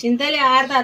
चिंतले अर्धा